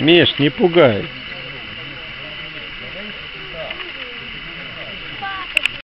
Миш, не пугай.